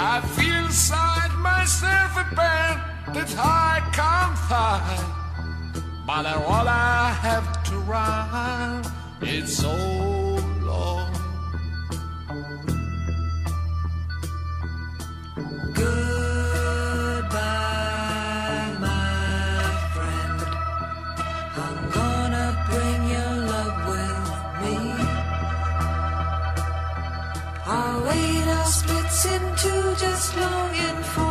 I feel inside myself a pain that I can't hide. But all I have to run, it's so long. Goodbye, my friend. I'm gonna bring your love with me. I'll splits into just longing for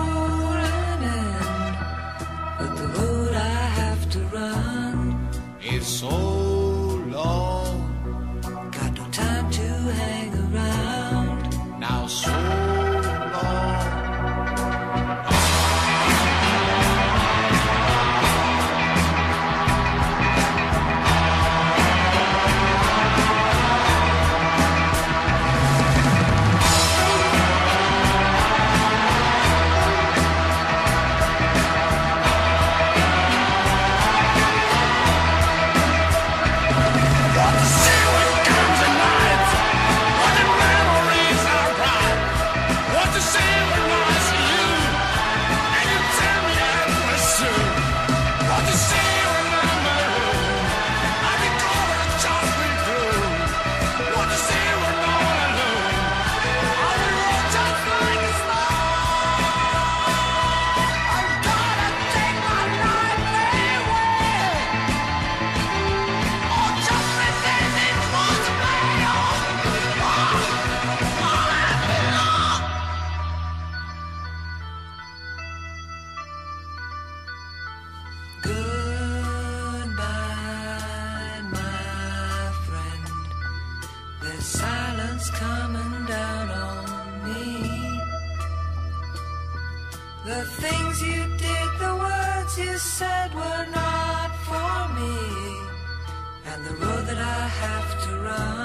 The things you did, the words you said were not for me. And the road that I have to run